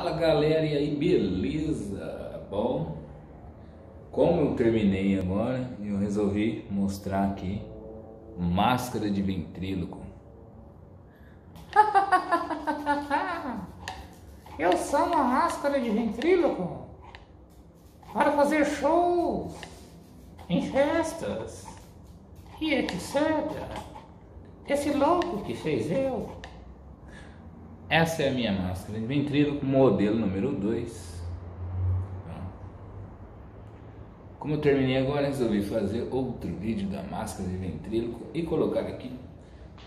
Fala galera, e aí, beleza? Bom, como eu terminei agora, eu resolvi mostrar aqui máscara de ventríloco. Eu sou uma máscara de ventríloco para fazer shows em festas e etc. Esse louco que fez eu. Essa é a minha máscara de ventríloco, modelo número 2. Como eu terminei agora, resolvi fazer outro vídeo da máscara de ventríloco e colocar aqui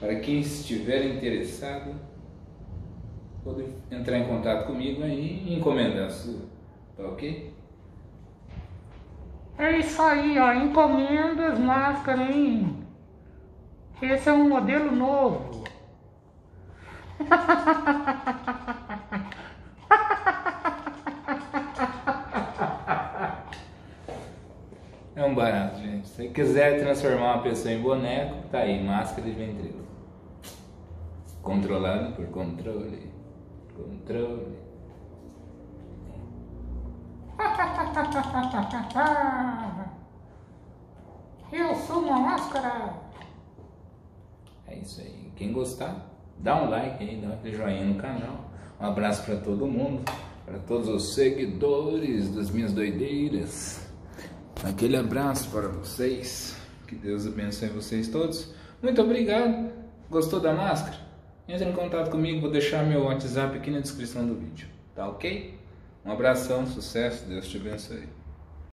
para quem estiver interessado pode entrar em contato comigo e encomendar a sua, tá ok? É isso aí, ó. Encomendas, máscara, hein? Esse é um modelo novo. É um barato, gente. Se quiser transformar uma pessoa em boneco, tá aí, máscara de ventríloco. Controlado por controle. Controle. Eu sou uma máscara. É isso aí. Quem gostar, dá um like aí, dá um joinha no canal. Um abraço para todo mundo, para todos os seguidores das minhas doideiras. Aquele abraço para vocês. Que Deus abençoe vocês todos. Muito obrigado. Gostou da máscara? Entre em contato comigo, vou deixar meu WhatsApp aqui na descrição do vídeo. Tá ok? Um abração, sucesso, Deus te abençoe.